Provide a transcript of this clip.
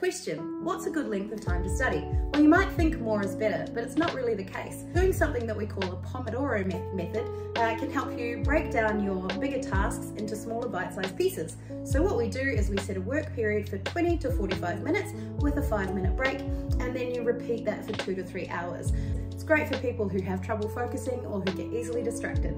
Question, what's a good length of time to study? Well, you might think more is better, but it's not really the case. Doing something that we call a Pomodoro method uh, can help you break down your bigger tasks into smaller bite-sized pieces. So what we do is we set a work period for 20 to 45 minutes with a five minute break, and then you repeat that for two to three hours. It's great for people who have trouble focusing or who get easily distracted.